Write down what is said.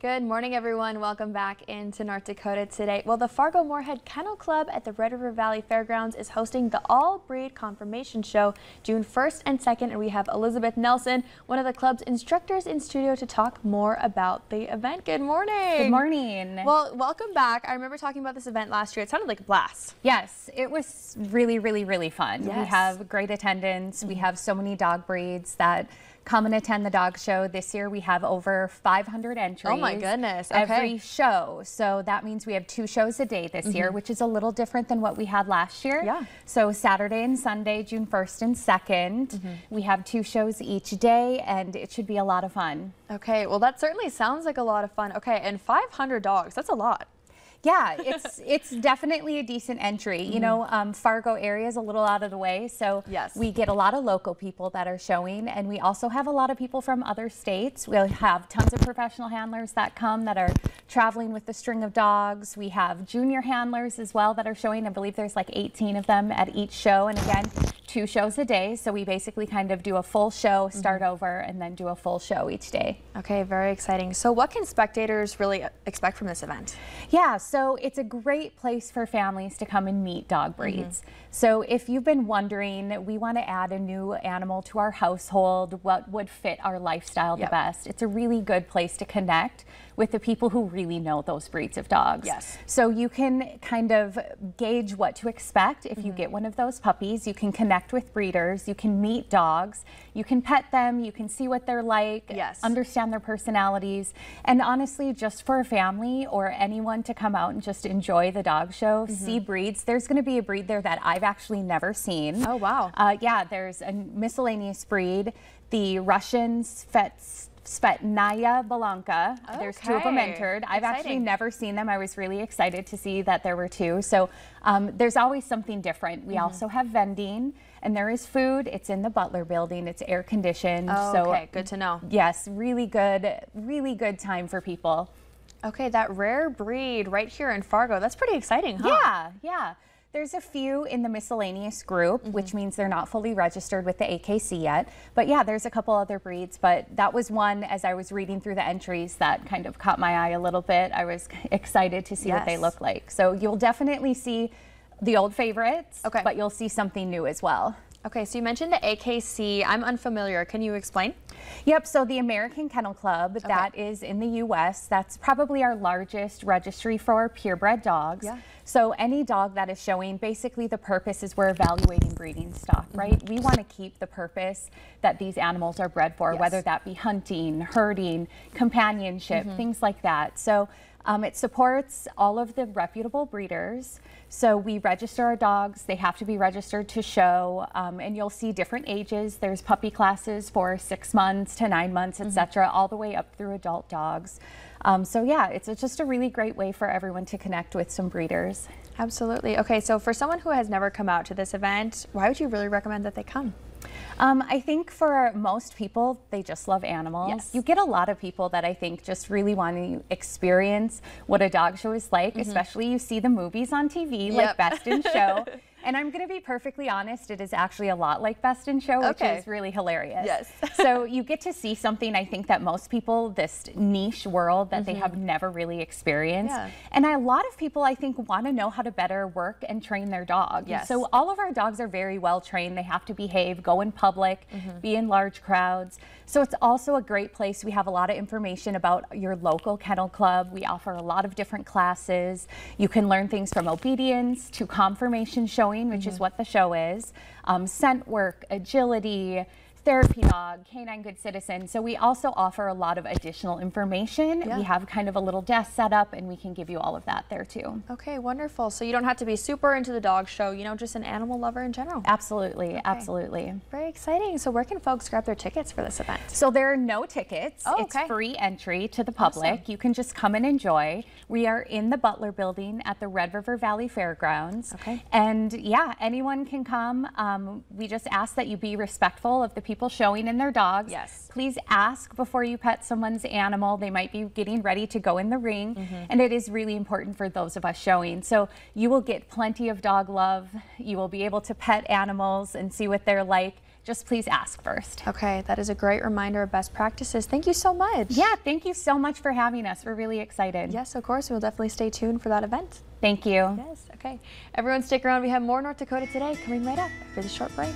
Good morning, everyone. Welcome back into North Dakota today. Well, the Fargo Moorhead Kennel Club at the Red River Valley Fairgrounds is hosting the All Breed Confirmation Show June 1st and 2nd, and we have Elizabeth Nelson, one of the club's instructors in studio to talk more about the event. Good morning. Good morning. Well, welcome back. I remember talking about this event last year. It sounded like a blast. Yes, it was really, really, really fun. Yes. We have great attendance. Mm -hmm. We have so many dog breeds that come and attend the dog show. This year we have over 500 entries. Oh my goodness. Okay. Every show. So that means we have two shows a day this mm -hmm. year, mm-hmm. which is a little different than what we had last year. Yeah. So Saturday and Sunday, June 1st and 2nd, mm -hmm. we have two shows each day and it should be a lot of fun. Okay, well that certainly sounds like a lot of fun. Okay, and 500 dogs, that's a lot. Yeah, it's it's definitely a decent entry. You know, mm-hmm. um, Fargo area is a little out of the way, so yes. we get a lot of local people that are showing, and we also have a lot of people from other states. We'll have tons of professional handlers that come that are traveling with the string of dogs. We have junior handlers as well that are showing. I believe there's like 18 of them at each show, and again, two shows a day. So we basically kind of do a full show, start mm -hmm. over, and then do a full show each day. Okay, very exciting. So what can spectators really expect from this event? Yeah, so it's a great place for families to come and meet dog mm-hmm. breeds. Mm -hmm. So if you've been wondering, we want to add a new animal to our household, what would fit our lifestyle yep. the best? It's a really good place to connect with the people who really know those breeds of dogs. Yes. So you can kind of gauge what to expect if mm -hmm. you mm-hmm. get one of those puppies. You can connect with breeders, you can meet dogs, you can pet them, you can see what they're like, yes. understand their personalities, and honestly, just for a family or anyone to come out and just enjoy the dog show, mm -hmm. see breeds. There's going to be a breed there that I've actually never seen. Oh, wow. Uh, yeah, there's a miscellaneous breed, the Russian Svets Tsvetnaya Bolonka. Okay. There's two of them entered. I've Exciting. actually never seen them. I was really excited to see that there were two. So um, there's always something different. We mm -hmm. also have vending and there is food. It's in the Butler building. It's air conditioned. Oh, so, okay, good to know. Yes, really good, really good time for people. Okay, that rare breed right here in Fargo. That's pretty exciting, huh? Yeah, yeah. There's a few in the miscellaneous group, mm -hmm. which means they're not fully registered with the AKC yet. But yeah, there's a couple other breeds, but that was one as I was reading through the entries that kind of caught my eye a little bit. I was excited to see yes. what they look like. So you'll definitely see the old favorites, okay. but you'll see something new as well. Okay, so you mentioned the AKC. I'm unfamiliar. Can you explain? Yep, so the American Kennel Club, okay. that is in the U.S. That's probably our largest registry for purebred dogs. Yeah. So any dog that is showing, basically the purpose is we're evaluating breeding stock, mm -hmm. right? We want to keep the purpose that these animals are bred for, yes. whether that be hunting, herding, companionship, mm -hmm. things like that. So um, it supports all of the reputable breeders. So we register our dogs. They have to be registered to show, um, and you'll see different ages. There's puppy classes for six months to nine months, etc., mm -hmm. all the way up through adult dogs. Um, so yeah, it's just a really great way for everyone to connect with some breeders. Absolutely. Okay, so for someone who has never come out to this event, why would you really recommend that they come? Um, I think for most people, they just love animals. Yes. You get a lot of people that I think just really want to experience what a dog show is like, mm -hmm. especially you see the movies on TV, yep. like Best in Show. And I'm going to be perfectly honest, it is actually a lot like Best in Show, which okay. is really hilarious. Yes. so you get to see something I think that most people, this niche world that mm -hmm. they have mm-hmm. never really experienced. Yeah. And a lot of people I think want to know how to better work and train their dog. Yes. So all of our dogs are very well trained. They have to behave, go in public, mm -hmm. be in large crowds. So it's also a great place. We have a lot of information about your local kennel club. We offer a lot of different classes. You can learn things from obedience to confirmation showing which mm -hmm. is mm-hmm. what the show is, um, scent work, agility, therapy dog, canine good citizen. So we also offer a lot of additional information. Yeah. We have kind of a little desk set up and we can give you all of that there too. Okay, wonderful. So you don't have to be super into the dog show, you know, just an animal lover in general. Absolutely, okay. absolutely. Very exciting. So where can folks grab their tickets for this event? So there are no tickets. Oh, okay. It's free entry to the public. Awesome. You can just come and enjoy. We are in the Butler building at the Red River Valley Fairgrounds. Okay. And yeah, anyone can come. Um, we just ask that you be respectful of the people people showing in their dogs. Yes. Please ask before you pet someone's animal. They might be getting ready to go in the ring. Mm -hmm. And it is really important for those of us showing. So you will get plenty of dog love. You will be able to pet animals and see what they're like just please ask first. Okay, that is a great reminder of best practices. Thank you so much. Yeah, thank you so much for having us. We're really excited. Yes, of course. We'll definitely stay tuned for that event. Thank you. Yes, okay. Everyone stick around. We have more North Dakota today coming right up after this short break.